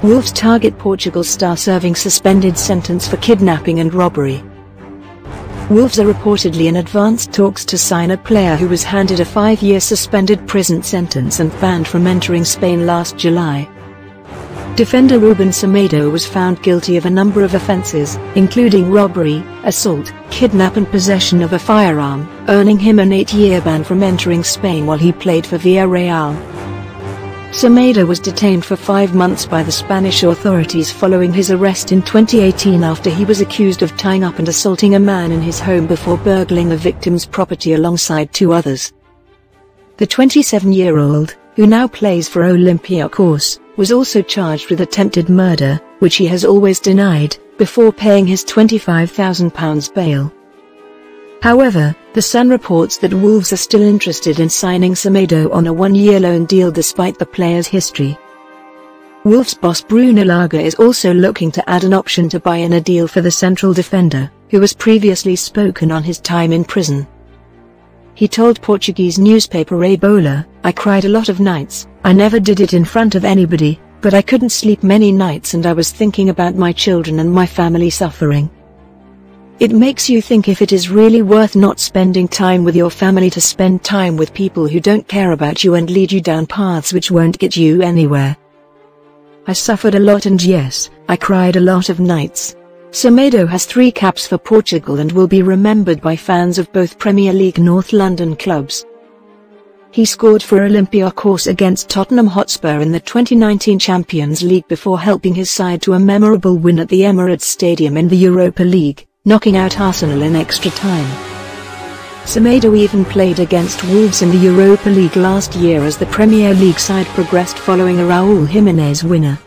Wolves target Portugal star serving suspended sentence for kidnapping and robbery. Wolves are reportedly in advanced talks to sign a player who was handed a five-year suspended prison sentence and banned from entering Spain last July. Defender Ruben Semedo was found guilty of a number of offences, including robbery, assault, kidnap and possession of a firearm, earning him an eight-year ban from entering Spain while he played for Villarreal. Semedo was detained for five months by the Spanish authorities following his arrest in 2018 after he was accused of tying up and assaulting a man in his home before burgling the victim's property alongside two others. The 27-year-old, who now plays for Olympiacos, was also charged with attempted murder, which he has always denied, before paying his £25,000 bail. However, The Sun reports that Wolves are still interested in signing Semedo on a one-year loan deal despite the player's history. Wolves boss Bruno Lage is also looking to add an option to buy in a deal for the central defender, who has previously spoken on his time in prison. He told Portuguese newspaper A Bola, I cried a lot of nights, I never did it in front of anybody, but I couldn't sleep many nights and I was thinking about my children and my family suffering. It makes you think if it is really worth not spending time with your family to spend time with people who don't care about you and lead you down paths which won't get you anywhere. I suffered a lot and yes, I cried a lot of nights. Semedo has three caps for Portugal and will be remembered by fans of both Premier League North London clubs. He scored for Olympiacos against Tottenham Hotspur in the 2019 Champions League before helping his side to a memorable win at the Emirates Stadium in the Europa League knocking out Arsenal in extra time. Semedo even played against Wolves in the Europa League last year as the Premier League side progressed following a Raul Jimenez winner.